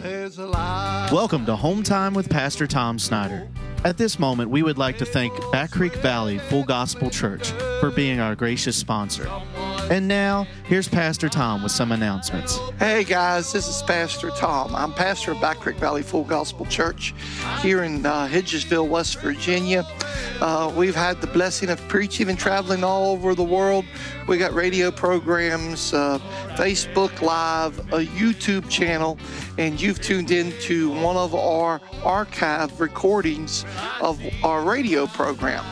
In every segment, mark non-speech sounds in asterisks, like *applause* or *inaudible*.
Welcome to Home Time with Pastor Tom Snyder. At this moment, we would like to thank Back Creek Valley Full Gospel Church for being our gracious sponsor. And now, here's Pastor Tom with some announcements. Hey guys, this is Pastor Tom. I'm pastor of Back Creek Valley Full Gospel Church here in uh, Hedgesville, West Virginia. Uh, we've had the blessing of preaching and traveling all over the world. We got radio programs, uh, Facebook Live, a YouTube channel, and you've tuned in to one of our archive recordings of our radio program.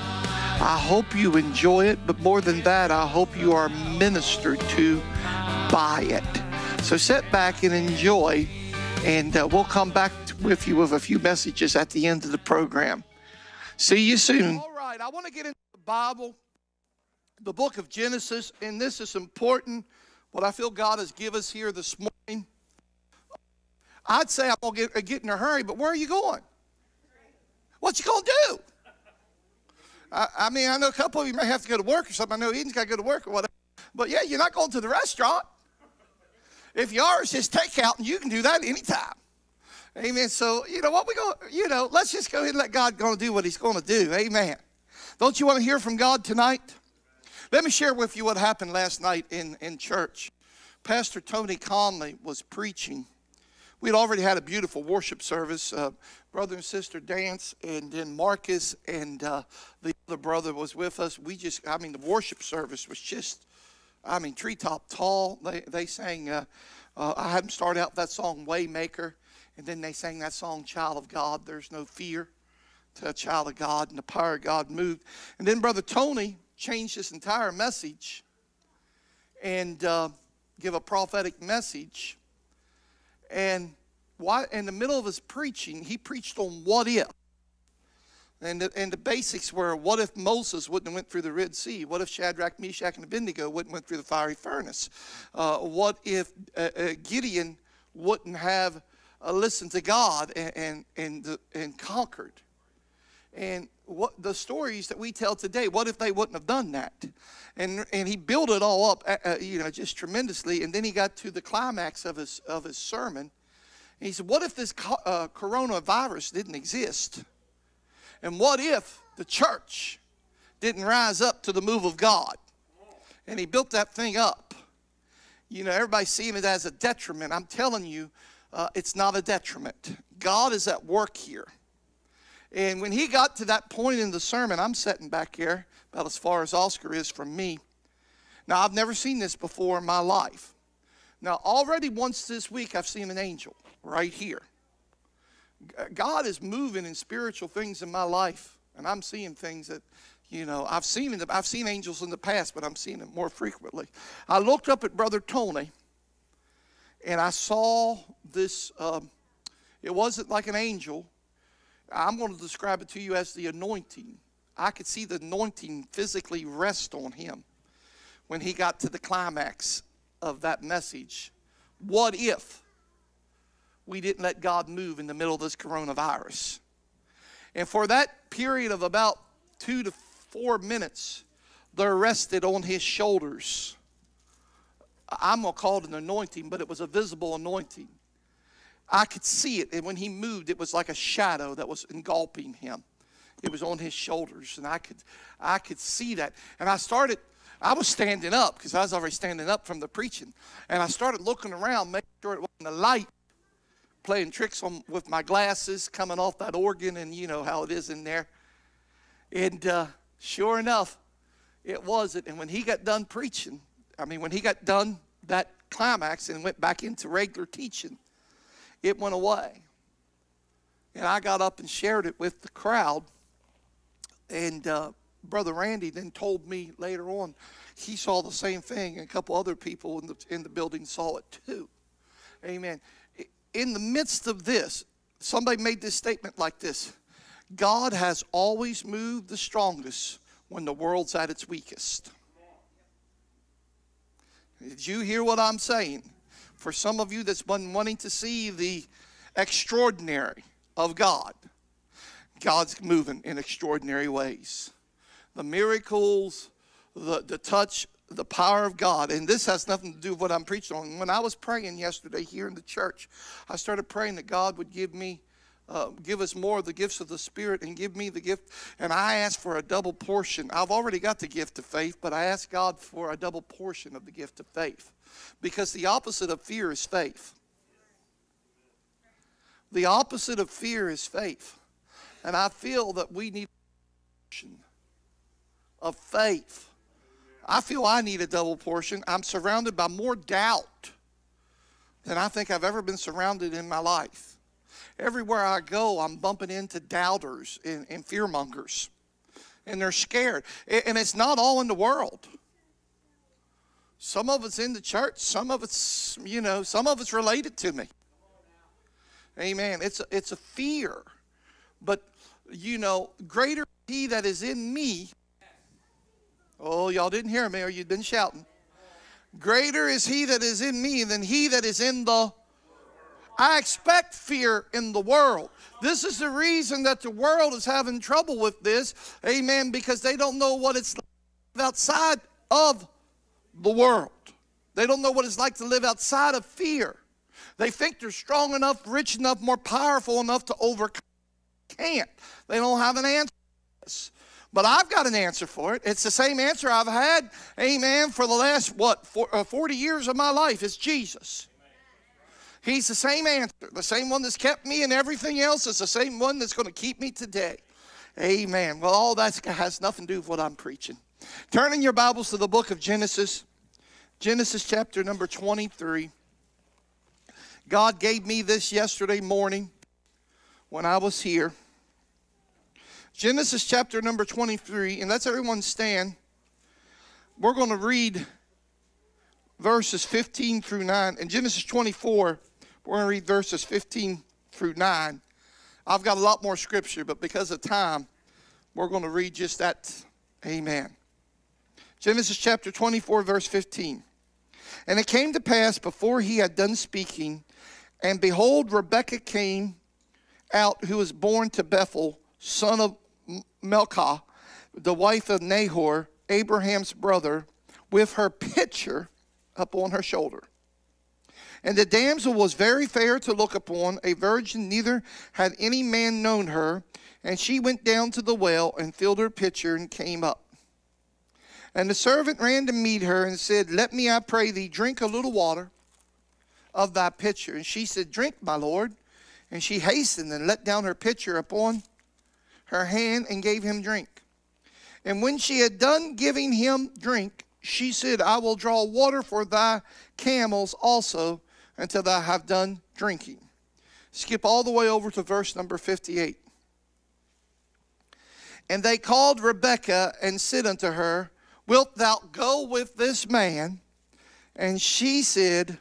I hope you enjoy it, but more than that, I hope you are ministered to by it. So sit back and enjoy, and uh, we'll come back with you with a few messages at the end of the program. See you soon. All right, I want to get into the Bible, the book of Genesis, and this is important. What I feel God has given us here this morning. I'd say I'm gonna get, get in a hurry, but where are you going? What you gonna do? I, I, mean, I know a couple of you may have to go to work or something. I know Eden's got to go to work or whatever. But yeah, you're not going to the restaurant. If you are, it's just takeout, and you can do that anytime. Amen. So, you know what we go, you know, let's just go ahead and let God go and do what He's going to do. Amen. Don't you want to hear from God tonight? Let me share with you what happened last night in, in church. Pastor Tony Conley was preaching. We'd already had a beautiful worship service. Uh, brother and sister dance, and then Marcus and uh, the other brother was with us. We just, I mean, the worship service was just, I mean, treetop tall. They, they sang, uh, uh, I had them start out that song, Waymaker. And then they sang that song, Child of God, There's No Fear to a child of God, and the power of God moved. And then Brother Tony changed his entire message and uh, give a prophetic message. And why, in the middle of his preaching, he preached on what if. And the, and the basics were what if Moses wouldn't have went through the Red Sea? What if Shadrach, Meshach, and Abednego wouldn't went through the fiery furnace? Uh, what if uh, uh, Gideon wouldn't have uh, listened to God and, and, and, and conquered? And what the stories that we tell today, what if they wouldn't have done that? And, and he built it all up, uh, uh, you know, just tremendously. And then he got to the climax of his, of his sermon. And he said, What if this uh, coronavirus didn't exist? And what if the church didn't rise up to the move of God? And he built that thing up. You know, everybody's seeing it as a detriment. I'm telling you, uh, it's not a detriment. God is at work here. And when he got to that point in the sermon, I'm sitting back here about as far as Oscar is from me. Now, I've never seen this before in my life. Now, already once this week, I've seen an angel right here. God is moving in spiritual things in my life, and I'm seeing things that, you know, I've seen in the, I've seen angels in the past, but I'm seeing them more frequently. I looked up at Brother Tony, and I saw this. Um, it wasn't like an angel. I'm going to describe it to you as the anointing. I could see the anointing physically rest on him when he got to the climax of that message. What if? we didn't let God move in the middle of this coronavirus. And for that period of about two to four minutes, there rested on his shoulders. I'm going to call it an anointing, but it was a visible anointing. I could see it, and when he moved, it was like a shadow that was engulfing him. It was on his shoulders, and I could, I could see that. And I started, I was standing up because I was already standing up from the preaching, and I started looking around, making sure it wasn't the light playing tricks on, with my glasses coming off that organ, and you know how it is in there. And uh, sure enough, it wasn't. And when he got done preaching, I mean, when he got done that climax and went back into regular teaching, it went away. And I got up and shared it with the crowd. And uh, Brother Randy then told me later on he saw the same thing, and a couple other people in the, in the building saw it too. Amen in the midst of this, somebody made this statement like this God has always moved the strongest when the world's at its weakest. Did you hear what I'm saying? For some of you that's been wanting to see the extraordinary of God, God's moving in extraordinary ways. The miracles, the, the touch the power of God. And this has nothing to do with what I'm preaching on. When I was praying yesterday here in the church, I started praying that God would give me. Uh, give us more of the gifts of the Spirit and give me the gift. And I asked for a double portion. I've already got the gift of faith, but I asked God for a double portion of the gift of faith. Because the opposite of fear is faith. The opposite of fear is faith. And I feel that we need a double portion of faith. I feel I need a double portion. I'm surrounded by more doubt than I think I've ever been surrounded in my life. Everywhere I go, I'm bumping into doubters and, and fearmongers, and they're scared. And it's not all in the world. Some of it's in the church, some of it's, you know, some of it's related to me. Amen. It's a, it's a fear. But, you know, greater he that is in me Oh, y'all didn't hear me or you'd been shouting. Greater is he that is in me than he that is in the. I expect fear in the world. This is the reason that the world is having trouble with this. Amen. Because they don't know what it's like outside of the world. They don't know what it's like to live outside of fear. They think they're strong enough, rich enough, more powerful enough to overcome. Can't. They don't have an answer. But I've got an answer for it. It's the same answer I've had, amen, for the last, what, uh, 40 years of my life. It's Jesus. He's the same answer. The same one that's kept me and everything else is the same one that's going to keep me today. Amen. Well, all that has nothing to do with what I'm preaching. Turning your Bibles to the book of Genesis, Genesis chapter number 23. God gave me this yesterday morning when I was here. Genesis chapter number 23, and let's everyone stand. We're going to read verses 15 through 9. In Genesis 24, we're going to read verses 15 through 9. I've got a lot more scripture, but because of time, we're going to read just that. Amen. Genesis chapter 24, verse 15. And it came to pass before he had done speaking, and behold, Rebekah came out, who was born to Bethel, son of Milcah, the wife of Nahor, Abraham's brother, with her pitcher up on her shoulder. And the damsel was very fair to look upon, a virgin, neither had any man known her. And she went down to the well and filled her pitcher and came up. And the servant ran to meet her and said, Let me, I pray thee, drink a little water of thy pitcher. And she said, Drink, my lord. And she hastened and let down her pitcher upon her hand and gave him drink. And when she had done giving him drink, she said, I will draw water for thy camels also until thou have done drinking. Skip all the way over to verse number 58. And they called Rebekah and said unto her, Wilt thou go with this man? And she said,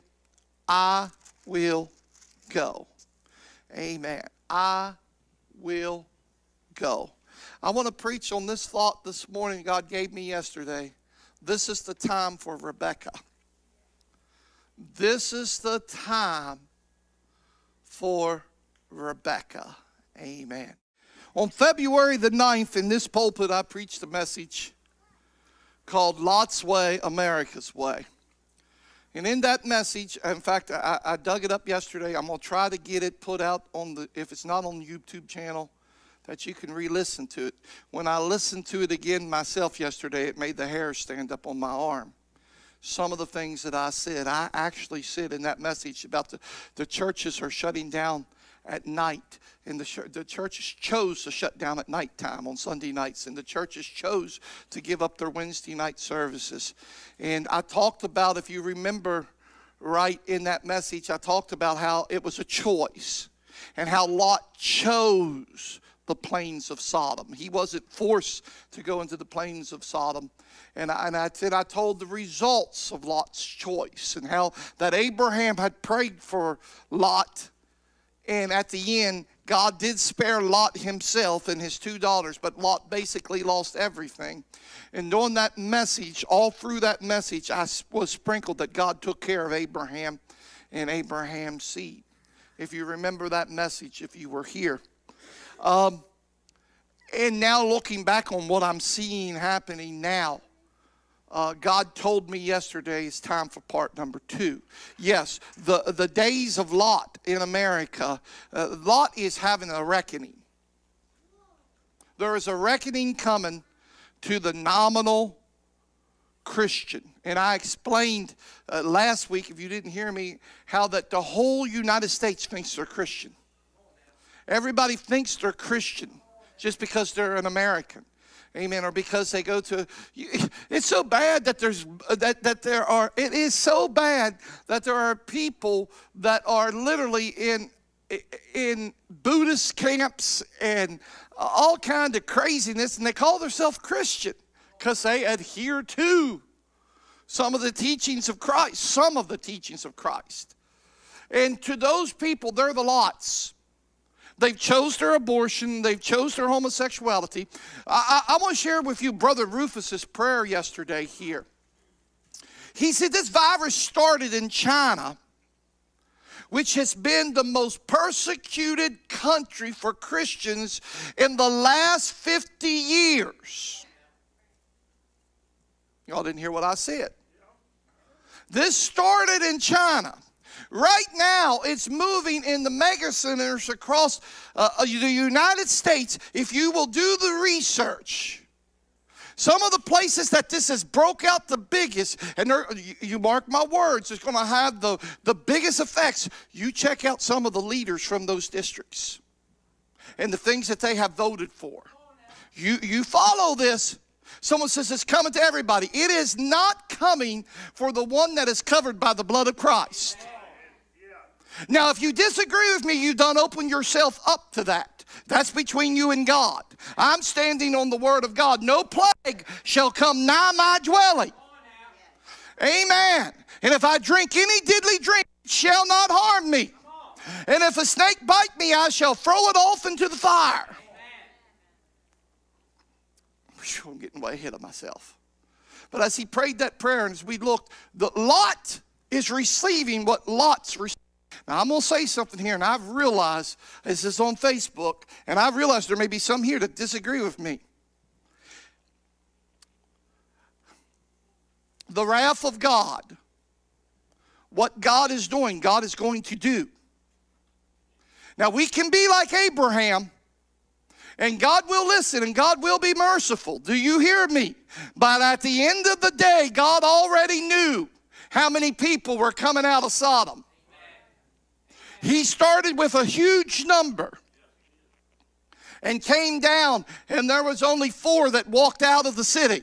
I will go. Amen. I will go. I want to preach on this thought this morning God gave me yesterday. This is the time for Rebekah. This is the time for Rebekah. Amen. On February the 9th, in this pulpit, I preached a message called Lot's Way, America's Way. And in that message, in fact, I, I dug it up yesterday. I'm going to try to get it put out on the, if it's not on the YouTube channel, that you can re listen to it. When I listened to it again myself yesterday, it made the hair stand up on my arm. Some of the things that I said, I actually said in that message about the, the churches are shutting down at night. And the, the churches chose to shut down at nighttime on Sunday nights, and the churches chose to give up their Wednesday night services. And I talked about, if you remember right in that message, I talked about how it was a choice and how Lot chose the plains of Sodom. He wasn't forced to go into the plains of Sodom. And I, and I said, I told the results of Lot's choice and how that Abraham had prayed for Lot. And at the end, God did spare Lot himself and his two daughters, but Lot basically lost everything. And during that message, all through that message, I was sprinkled that God took care of Abraham and Abraham's seed. If you remember that message, if you were here. Um, and now looking back on what I'm seeing happening now, uh, God told me yesterday it's time for part number two. Yes, the, the days of Lot in America, uh, Lot is having a reckoning. There is a reckoning coming to the nominal Christian. And I explained uh, last week, if you didn't hear me, how that the whole United States thinks they're Christian. Everybody thinks they're Christian just because they're an American. Amen. Or because they go to it's so bad that there's that that there are it is so bad that there are people that are literally in in Buddhist camps and all kind of craziness and they call themselves Christian because they adhere to some of the teachings of Christ, some of the teachings of Christ. And to those people, they're the lots. They've chose their abortion. They've chose their homosexuality. I, I, I want to share with you Brother Rufus's prayer yesterday here. He said this virus started in China, which has been the most persecuted country for Christians in the last 50 years. Y'all didn't hear what I said. This started in China. Right now, it's moving in the mega centers across uh, uh, the United States. If you will do the research, some of the places that this has broke out the biggest, and you mark my words, it's going to have the, the biggest effects. You check out some of the leaders from those districts and the things that they have voted for. You, you follow this. Someone says it's coming to everybody. It is not coming for the one that is covered by the blood of Christ. Now, if you disagree with me, you don't open yourself up to that. That's between you and God. I'm standing on the word of God. No plague shall come nigh my dwelling. Amen. And if I drink any deadly drink, it shall not harm me. And if a snake bite me, I shall throw it off into the fire. I'm getting way ahead of myself. But as he prayed that prayer, and as we looked, the Lot is receiving what Lot's receiving. Now, I'm going to say something here, and I've realized this is on Facebook, and I've realized there may be some here that disagree with me. The wrath of God, what God is doing, God is going to do. Now, we can be like Abraham, and God will listen, and God will be merciful. Do you hear me? But at the end of the day, God already knew how many people were coming out of Sodom. He started with a huge number and came down, and there was only four that walked out of the city.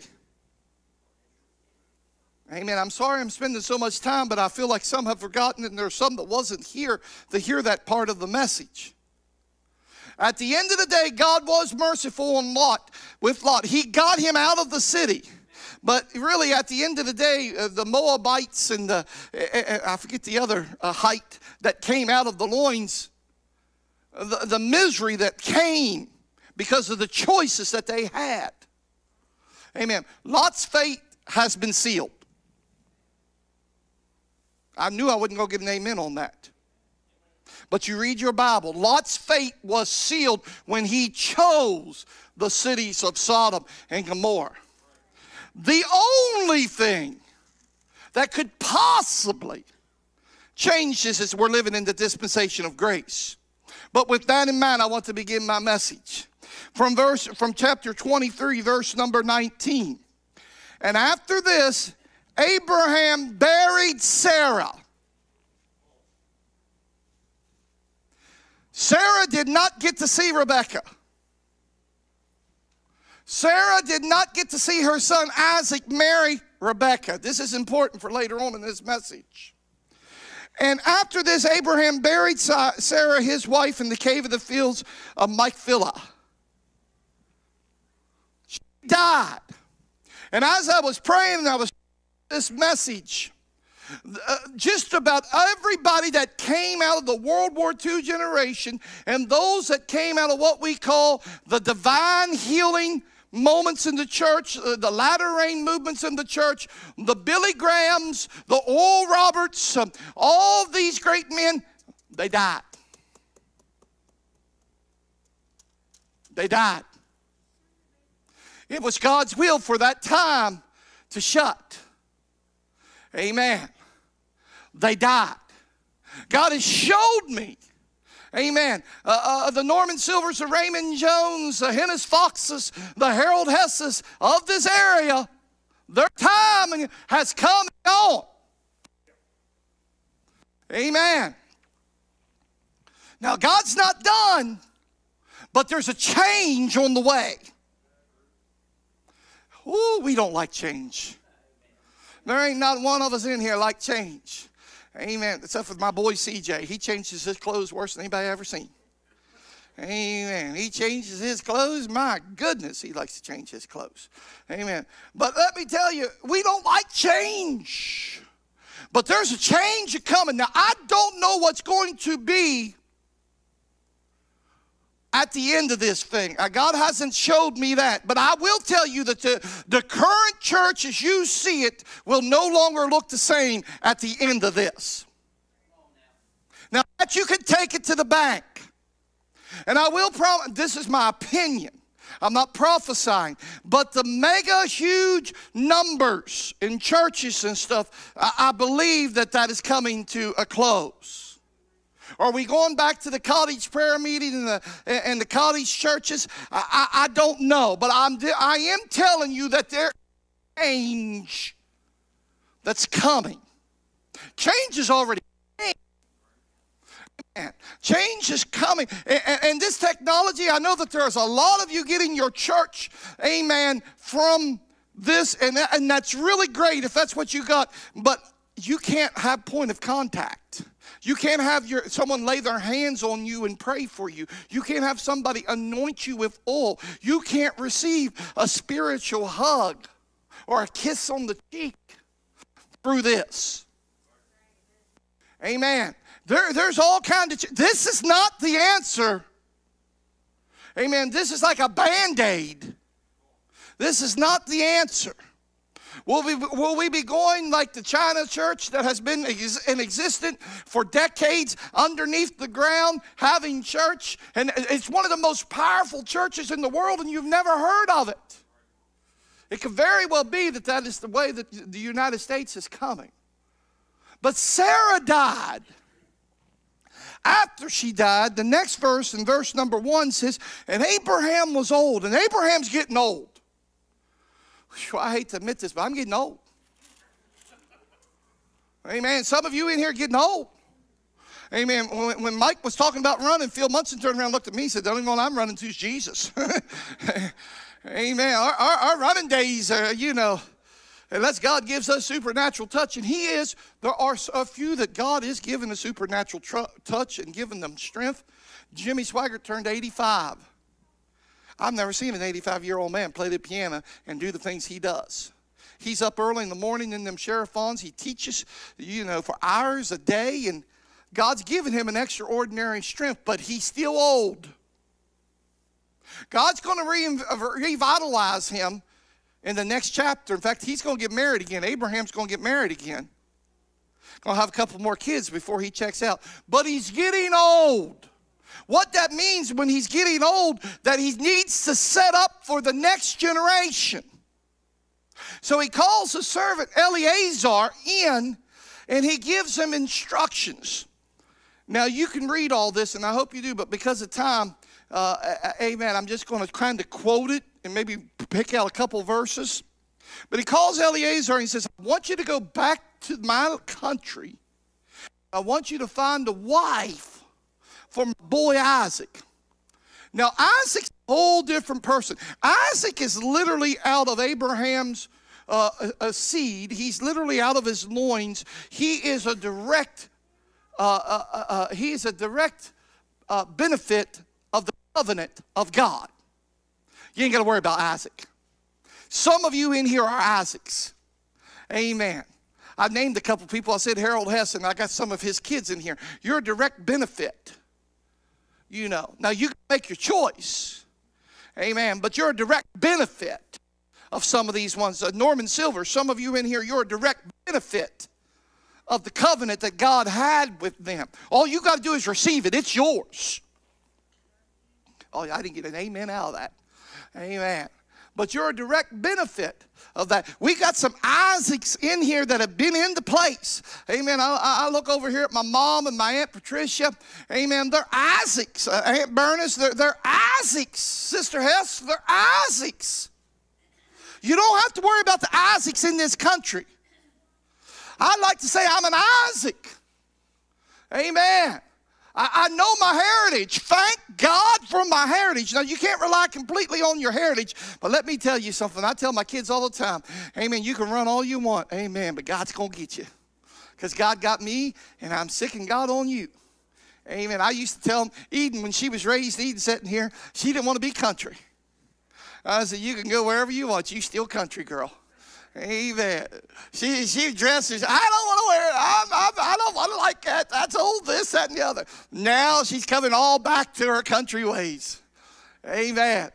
Amen. I'm sorry I'm spending so much time, but I feel like some have forgotten, and there's some that wasn't here to hear that part of the message. At the end of the day, God was merciful on Lot with Lot. He got him out of the city. But really, at the end of the day, uh, the Moabites and the, uh, I forget the other uh, height that came out of the loins, the, the misery that came because of the choices that they had. Amen. Lot's fate has been sealed. I knew I going to give an amen on that. But you read your Bible, Lot's fate was sealed when he chose the cities of Sodom and Gomorrah. The only thing that could possibly change this is we're living in the dispensation of grace. But with that in mind, I want to begin my message. From verse from chapter 23, verse number 19. And after this, Abraham buried Sarah. Sarah did not get to see Rebekah. Sarah did not get to see her son Isaac marry Rebekah. This is important for later on in this message. And after this, Abraham buried Sarah, his wife, in the cave of the fields of Machpelah. She died. And as I was praying and I was this message, uh, just about everybody that came out of the World War II generation and those that came out of what we call the divine healing moments in the church, uh, the latter rain movements in the church, the Billy Grahams, the Oral Roberts, uh, all these great men, they died. They died. It was God's will for that time to shut. Amen. They died. God has showed me. Amen. Uh, uh, the Norman Silvers, the Raymond Jones, the Hennis Foxes, the Harold Hesses of this area, their time has come and gone. Amen. Now, God's not done, but there's a change on the way. Ooh, we don't like change. There ain't not one of us in here like change. Amen. Except for my boy CJ. He changes his clothes worse than anybody I've ever seen. Amen. He changes his clothes. My goodness, he likes to change his clothes. Amen. But let me tell you, we don't like change. But there's a change coming. Now, I don't know what's going to be at the end of this thing. Uh, God hasn't showed me that. But I will tell you that the, the current church, as you see it, will no longer look the same at the end of this. Now, that you can take it to the bank. And I will promise, this is my opinion. I'm not prophesying, but the mega huge numbers in churches and stuff, I, I believe that that is coming to a close. Are we going back to the cottage prayer meeting and the, and the cottage churches? I, I, I don't know, but I'm, I am telling you that there change that's coming. Change is already Change is coming. And, and, this technology, I know that there's a lot of you getting your church, amen, from this, and, and that's really great if that's what you got, but you can't have point of contact. You can't have your someone lay their hands on you and pray for you. You can't have somebody anoint you with oil. You can't receive a spiritual hug or a kiss on the cheek through this. Amen. There, there's all kind of. This is not the answer. Amen. This is like a band aid. This is not the answer. Will we, will we be going like the China church that has been in existence for decades underneath the ground having church? And it's one of the most powerful churches in the world, and you've never heard of it. It could very well be that that is the way that the United States is coming. But Sarah died. After she died, the next verse in verse number one says, And Abraham was old, and Abraham's getting old. I hate to admit this, but I'm getting old. Amen. Some of you in here getting old. Amen. When, Mike was talking about running, Phil Munson turned around and looked at me and said, The only one I'm running to is Jesus. *laughs* Amen. Our, our, our, running days are, you know, unless God gives us supernatural touch, and He is, there are a few that God is giving a supernatural touch and giving them strength. Jimmy Swaggart turned 85. I've never seen an 85 year old man play the piano and do the things he does. He's up early in the morning in them sheriffons. He teaches, you know, for hours a day, and God's given him an extraordinary strength, but he's still old. God's going to re- revitalize him in the next chapter. In fact, he's going to get married again. Abraham's going to get married again. Going to have a couple more kids before he checks out. But he's getting old. What that means when he's getting old, that he needs to set up for the next generation. So he calls the servant Eleazar in and he gives him instructions. Now you can read all this, and I hope you do, but because of time, uh, amen, I'm just going to kind of quote it and maybe pick out a couple verses. But he calls Eleazar and he says, I want you to go back to my country. I want you to find a wife my boy Isaac. Now, Isaac's a whole different person. Isaac is literally out of Abraham's uh, a seed, he's literally out of his loins. He is a direct, uh, uh, uh, uh he is a direct uh, benefit of the covenant of God. You ain't got to worry about Isaac. Some of you in here are Isaacs. Amen. I named a couple people. I said Harold Hessen. I got some of his kids in here. You're a direct benefit you know. Now you can make your choice. Amen. But you're a direct benefit of some of these ones. Uh, Norman Silver, some of you in here, you're a direct benefit of the covenant that God had with them. All you got to do is receive it, it's yours. Oh, yeah, I didn't get an amen out of that. Amen. But you're a direct benefit of that. We got some Isaacs in here that have been in the place. Amen. I, I look over here at my mom and my Aunt Patricia. Amen. They're Isaacs. Uh, Aunt Bernice, they're, they're Isaacs. Sister Hess, they're Isaacs. You don't have to worry about the Isaacs in this country. I'd like to say I'm an Isaac. Amen. I, I, know my heritage. Thank God for my heritage. Now, you can't rely completely on your heritage, but let me tell you something. I tell my kids all the time, Amen, you can run all you want. Amen, but God's going to get you. Because God got me, and I'm sicking God on you. Amen. I used to tell Eden when she was raised, Eden sitting here, she didn't want to be country. I said, You can go wherever you want. You still country girl. Amen. She she dresses. I don't want to wear it. I'm, I'm, I don't want to like that. That's old. This, that, and the other. Now she's coming all back to her country ways. Amen.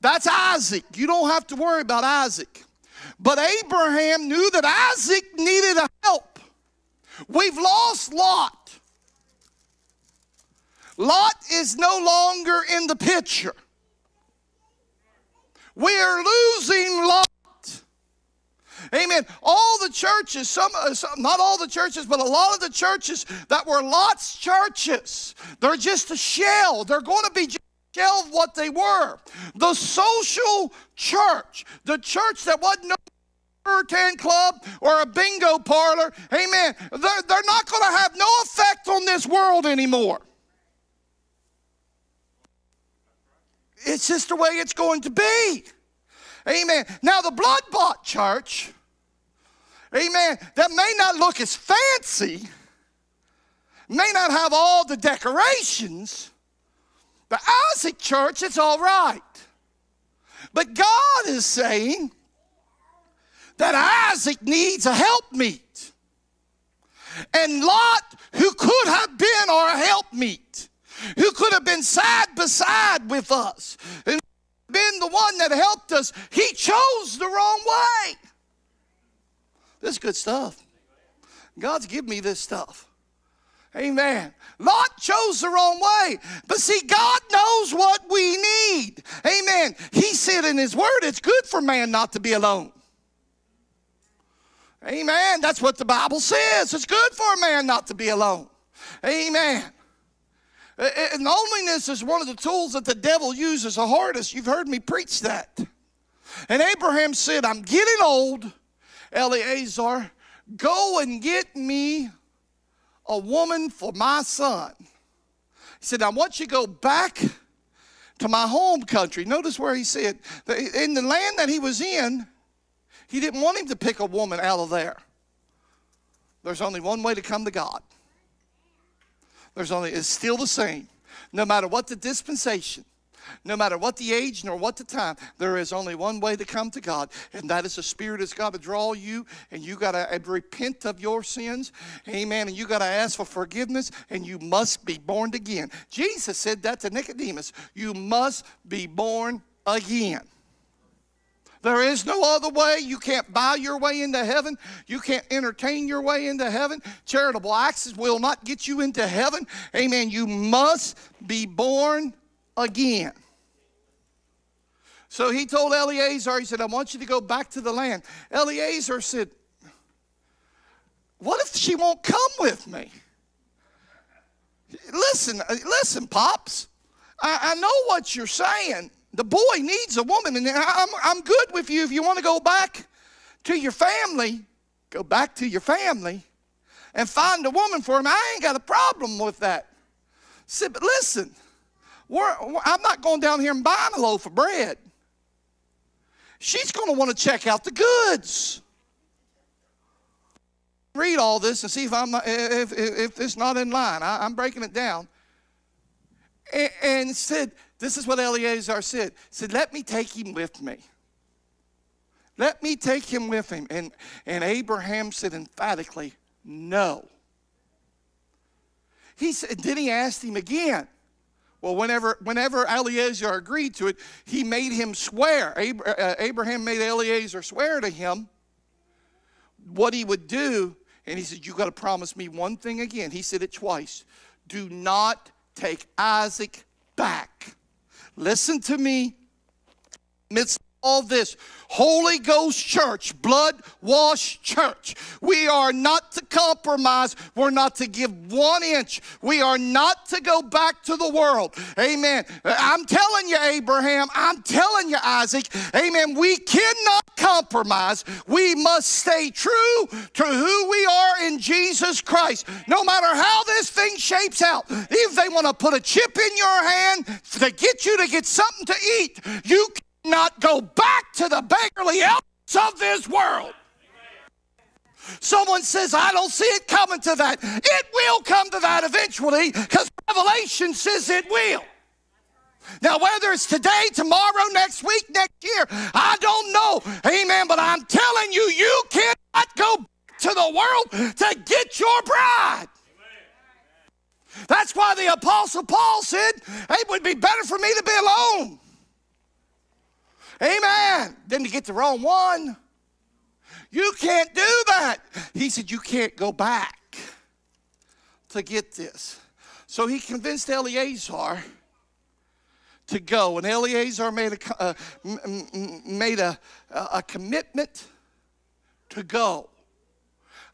That's Isaac. You don't have to worry about Isaac. But Abraham knew that Isaac needed a help. We've lost Lot. Lot is no longer in the picture. We are losing Lot. Amen. All the churches, some, uh, some, not all the churches, but a lot of the churches that were Lot's churches, they're just a shell. They're going to be just a shell of what they were. The social church, the church that wasn't no 10 club or a bingo parlor, amen, they're, they're not going to have no effect on this world anymore. It's just the way it's going to be. Amen. Now, the blood bought church, amen, that may not look as fancy, may not have all the decorations, the Isaac church, it's all right. But God is saying that Isaac needs a helpmeet. And Lot, who could have been our helpmeet, who could have been side by side with us, and been the one that helped us, he chose the wrong way. This is good stuff. God's given me this stuff. Amen. Lot chose the wrong way. But see, God knows what we need. Amen. He said in His Word, it's good for man not to be alone. Amen. That's what the Bible says. It's good for a man not to be alone. Amen. And loneliness is one of the tools that the devil uses the hardest. You've heard me preach that. And Abraham said, I'm getting old. Eliezer, go and get me a woman for my son. He said, I want you to go back to my home country. Notice where he said, in the land that he was in, he didn't want him to pick a woman out of there. There's only one way to come to God. There's only, it's still the same. No matter what the dispensation, no matter what the age nor what the time, there is only one way to come to God, and that is the Spirit has got to draw you, and you got to repent of your sins. Amen. And you got to ask for forgiveness, and you must be born again. Jesus said that to Nicodemus you must be born again. There is no other way. You can't buy your way into heaven. You can't entertain your way into heaven. Charitable acts will not get you into heaven. Amen. You must be born again. So he told Eleazar, he said, I want you to go back to the land. Eleazar said, What if she won't come with me? Listen, listen, Pops. I, I know what you're saying. The boy needs a woman, and I'm, I'm good with you if you want to go back to your family. Go back to your family and find a woman for him. I ain't got a problem with that. Said, but listen, I'm not going down here and buying a loaf of bread. She's going to want to check out the goods. Read all this and see if I'm if, if, if it's not in line. I, am breaking it down. And, and said, this is what Eleazar said. He said, Let me take him with me. Let me take him with him. And, and Abraham said emphatically, No. He said, then he asked him again. Well, whenever, whenever Eliezer agreed to it, he made him swear. Uh, Abraham made Eliezer swear to him what he would do. And he said, You got to promise me one thing again. He said it twice. Do not take Isaac back. Listen to me. Midst all this Holy Ghost church, blood washed church. We are not to compromise. We're not to give one inch. We are not to go back to the world. Amen. I'm telling you, Abraham, I'm telling you, Isaac, amen. We cannot compromise. We must stay true to who we are in Jesus Christ. No matter how this thing shapes out, if they want to put a chip in your hand to get you to get something to eat, you not go back to the beggarly elements of this world. Someone says, I don't see it coming to that. It will come to that eventually because Revelation says it will. Now, whether it's today, tomorrow, next week, next year, I don't know. Amen. But I'm telling you, you cannot go back to the world to get your bride. That's why the Apostle Paul said, it would be better for me to be alone Amen. Then to get the wrong one. You can't do that. He said, You can't go back to get this. So he convinced Eleazar to go. And Eleazar made a, uh, made a, a commitment to go.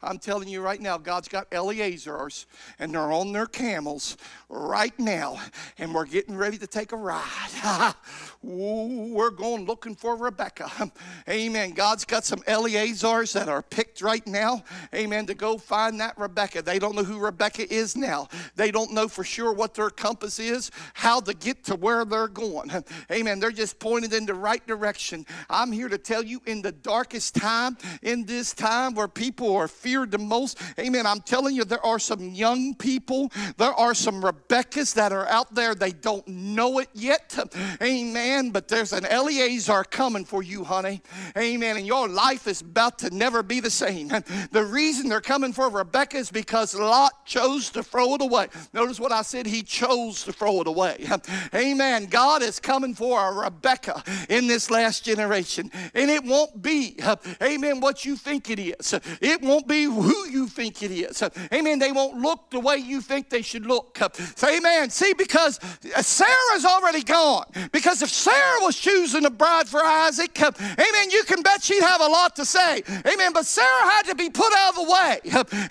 I'm telling you right now, God's got Eleazars, and they're on their camels right now, and we're getting ready to take a ride. *laughs* we're going looking for Rebekah. *laughs* Amen. God's got some Eleazars that are picked right now. Amen. To go find that Rebekah. They don't know who Rebekah is now. They don't know for sure what their compass is, how to get to where they're going. *laughs* Amen. They're just pointed in the right direction. I'm here to tell you in the darkest time, in this time where people are feared the most. Amen. I'm telling you, there are some young people, there are some Rebekahs that are out there. They don't know it yet. Amen. But there's an Eleazar coming for you, honey. Amen. And your life is about to never be the same. *laughs* The reason they're coming for Rebekah is because Lot chose to throw it away. Notice what I said. He chose to throw it away. *laughs* Amen. God is coming for a Rebekah in this last generation. And it won't be, *laughs* amen, what you think it is. It won't be who you think it is. Amen. They won't look the way you think they should look. Say amen. See, because Sarah's already gone. Because if Sarah was choosing a bride for Isaac, amen, you can bet she'd have a lot to say. Amen. But Sarah had to be put out of the way.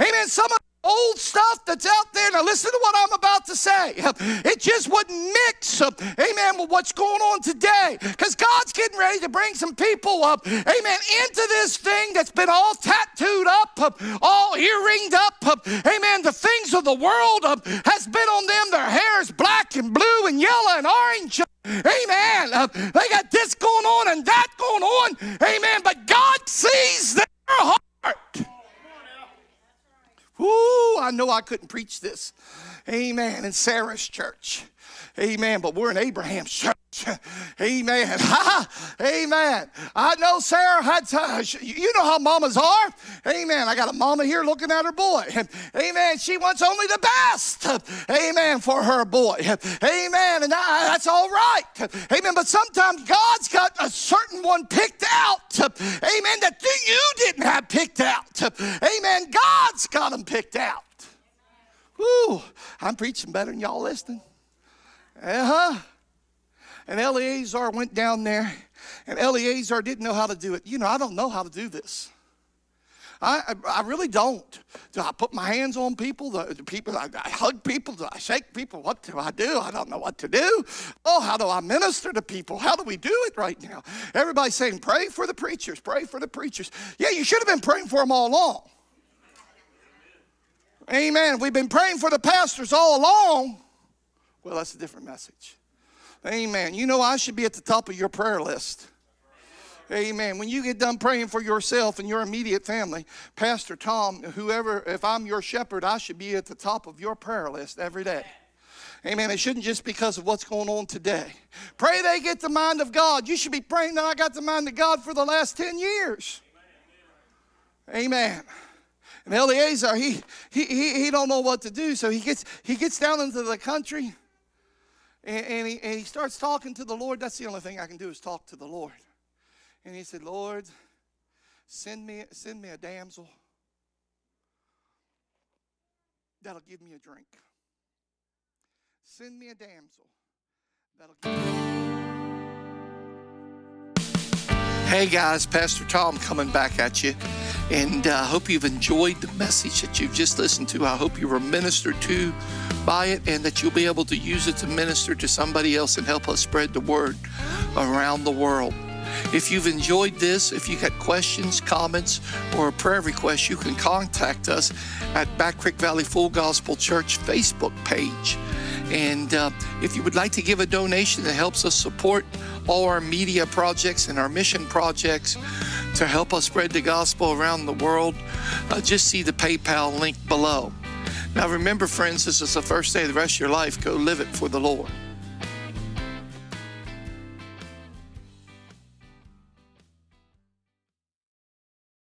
Amen. Some old stuff that's out there. Now, listen to what I'm about to say. *laughs* It just wouldn't mix, uh, amen, with what's going on today. Because God's getting ready to bring some people up, amen, into this thing that's been all tattooed up, uh, all earringed up, uh, amen. The things of the world has been on them. Their hair is black and blue and yellow and orange. Amen. They got this going on and that going on. Amen. But God sees their heart. Ooh, I know I couldn't preach this. Amen. In Sarah's church. Amen. But we're in Abraham's church. Amen. Ha, *laughs* amen. I know Sarah had to, you know how mamas are. Amen. I got a mama here looking at her boy. Amen. She wants only the best. Amen. For her boy. Amen. And that's all right. Amen. But sometimes God's got a certain one picked out. Amen. That you didn't have picked out. Amen. God's got them picked out. Woo. I'm preaching better than y'all listening. Uh huh. And Eleazar went down there, and Eleazar didn't know how to do it. You know, I don't know how to do this. I, I, really don't. Do I put my hands on people? Do, do people I, I, hug people? Do I shake people? What do I do? I don't know what to do. Oh, how do I minister to people? How do we do it right now? Everybody's saying, pray for the preachers, pray for the preachers. Yeah, you should have been praying for them all along. Amen. We've been praying for the pastors all along. Well, that's a different message. Amen. You know, I should be at the top of your prayer list. Amen. When you get done praying for yourself and your immediate family, Pastor Tom, whoever, if I'm your shepherd, I should be at the top of your prayer list every day. Amen. It shouldn't just because of what's going on today. Pray they get the mind of God. You should be praying that I got the mind of God for the last 10 years. Amen. And Eleazar, he, he, he, he don't know what to do, so he gets, he gets down into the country and, and, he, and he starts talking to the Lord. That's the only thing I can do is talk to the Lord. And he said, Lord, send me, send me a damsel that'll give me a drink. Send me a damsel that'll give me. Hey guys, Pastor Tom coming back at you. And I uh, hope you've enjoyed the message that you've just listened to. I hope you were ministered to by it and that you'll be able to use it to minister to somebody else and help us spread the word around the world. If you've enjoyed this, if you've got questions, comments, or a prayer request, you can contact us at Back Creek Valley Full Gospel Church Facebook page. And uh, if you would like to give a donation that helps us support all our media projects and our mission projects to help us spread the gospel around the world, uh, just see the PayPal link below. Now, remember, friends, this is the first day of the rest of your life. Go live it for the Lord.